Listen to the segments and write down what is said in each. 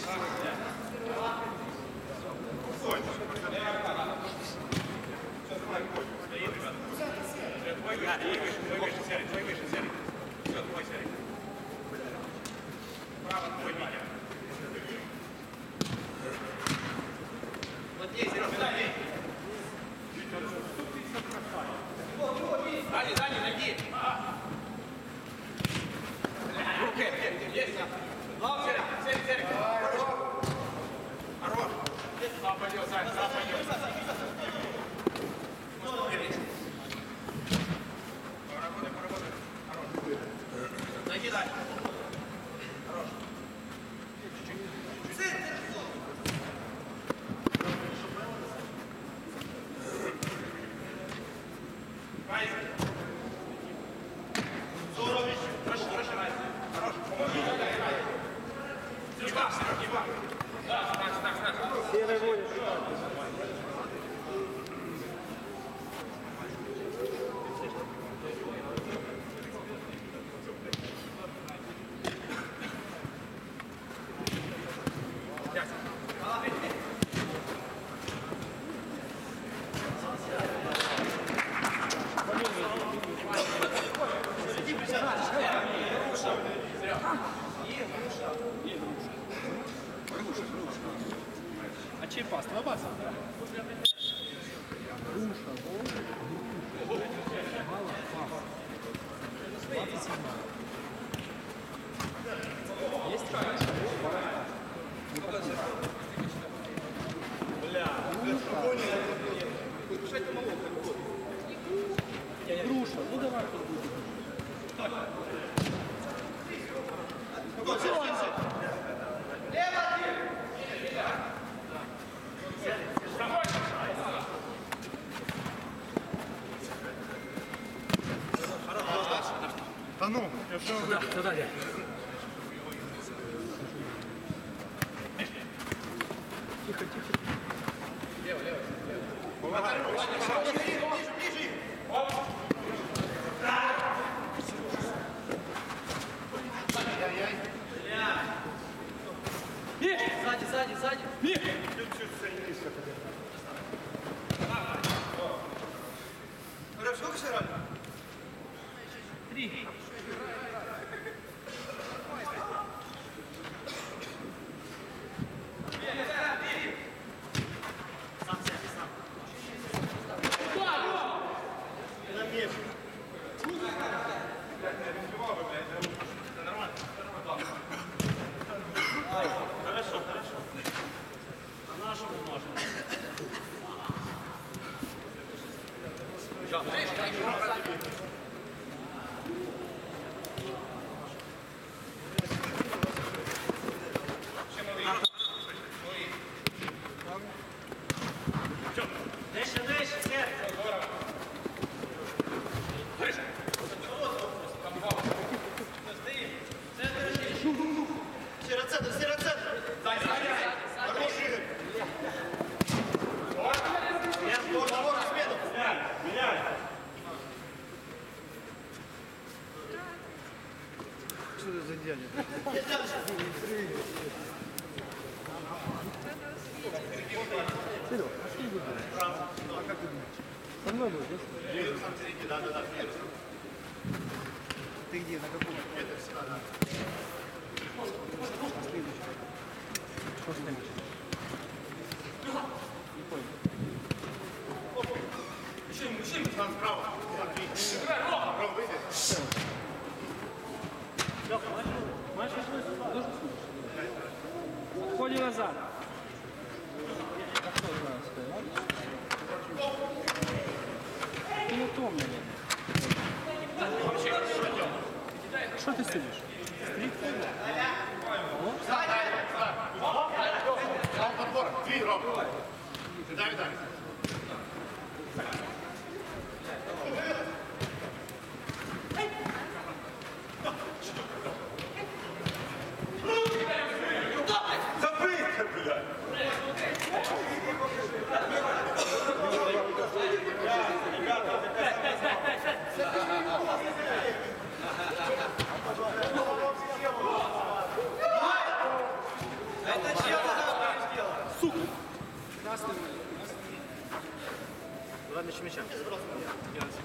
Thank you. 周大姐 Спасибо. Що ти сидиш? Ти дай далі. Ben içimi çektim. Gerçek.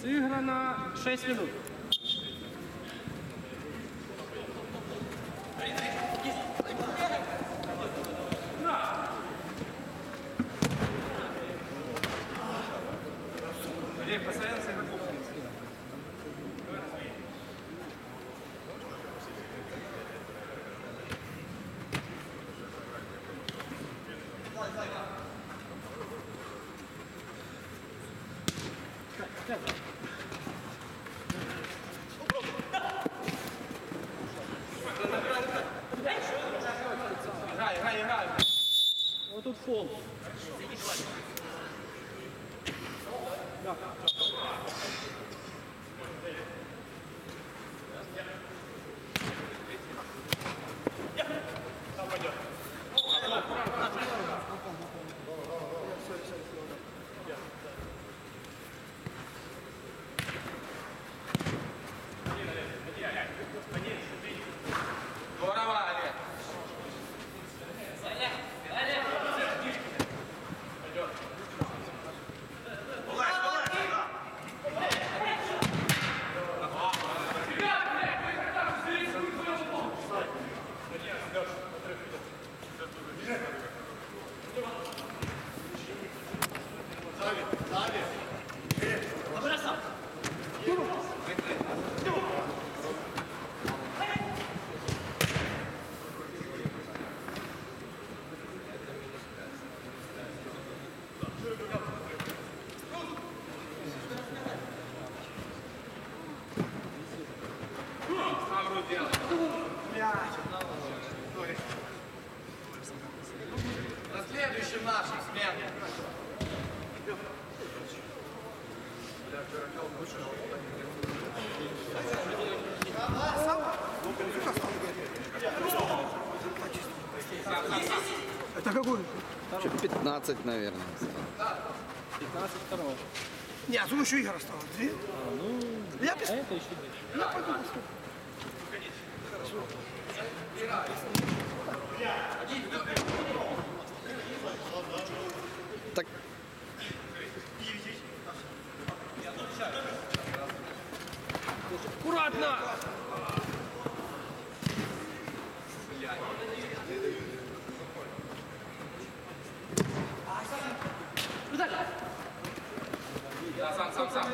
Сыграно 6 минут. 15, наверное. 15 второго. Нет, тут еще игра стала. Две. А, ну, я пис... а это еще дальше. Я пойду посмотрю. Хорошо. Так. Аккуратно! Zack, zack,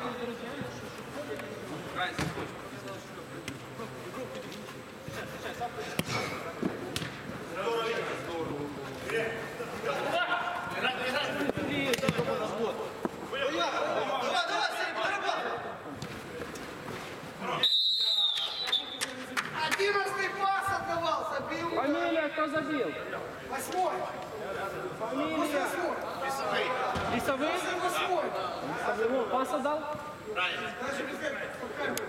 пас отдал? Правильно.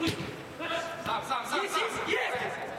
Sam, sam, sam, sam. Jest, jest, jest!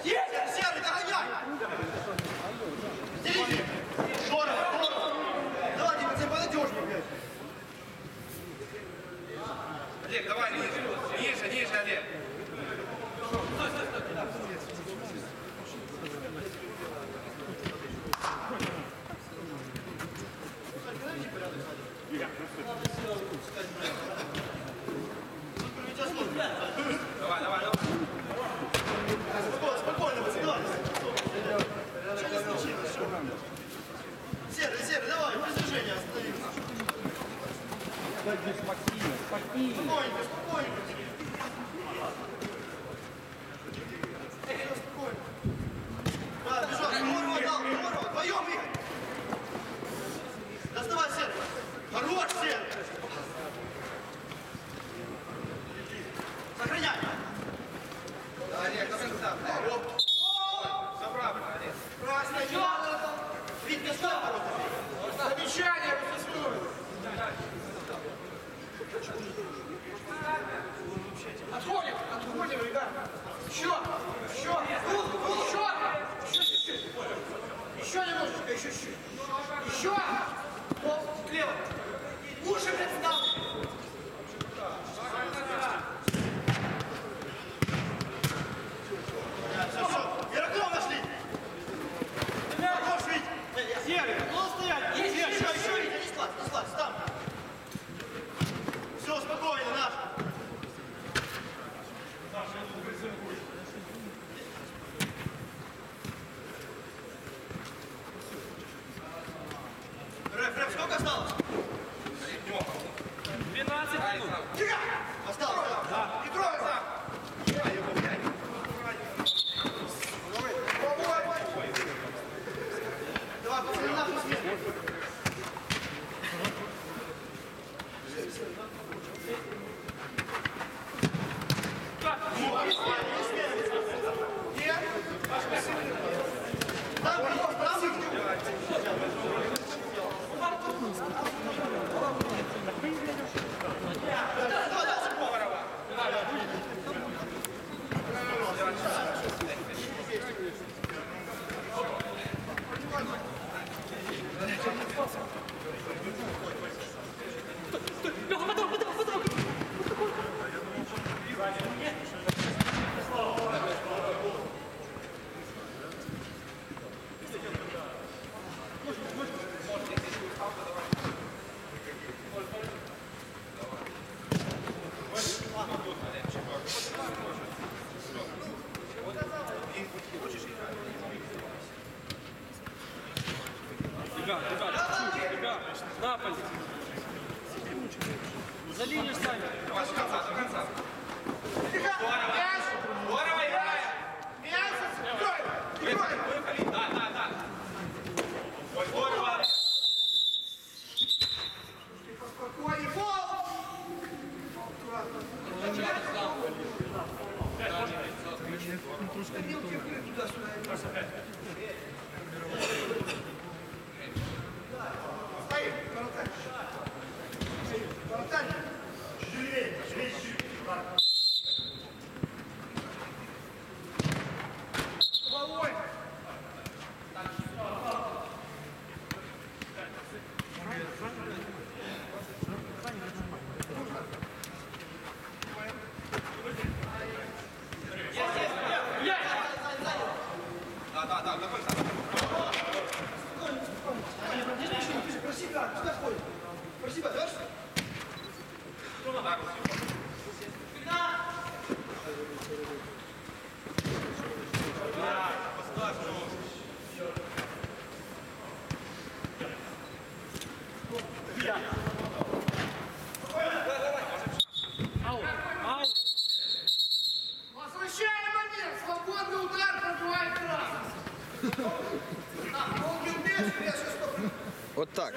Вот так.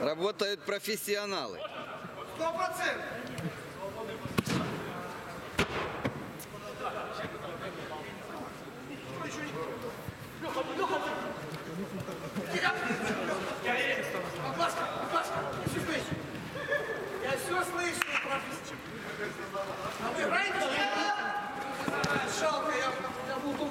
Работают профессионалы. Сто процентов. Я все слышу, профессор. А вы раньше... Шалка, я, я был тут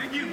Ні.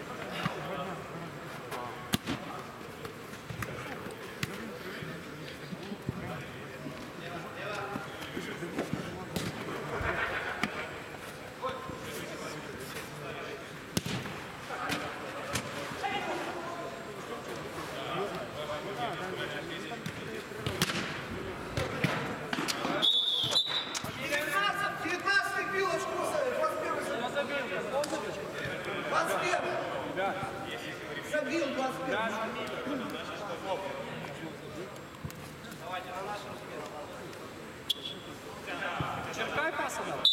possible.